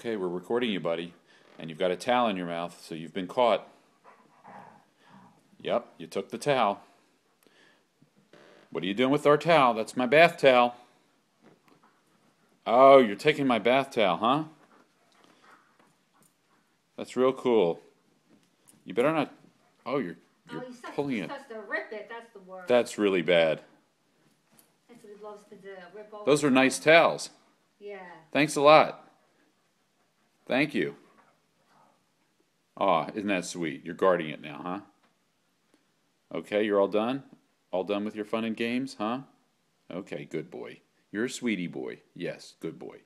Okay, we're recording you, buddy. And you've got a towel in your mouth, so you've been caught. Yep, you took the towel. What are you doing with our towel? That's my bath towel. Oh, you're taking my bath towel, huh? That's real cool. You better not. Oh, you're oh, you're oh, such, pulling it. it. That's. That's really bad. That's what he loves to do. Rip over Those are nice towels. Yeah. Thanks a lot. Thank you. Aw, isn't that sweet? You're guarding it now, huh? Okay, you're all done? All done with your fun and games, huh? Okay, good boy. You're a sweetie boy. Yes, good boy.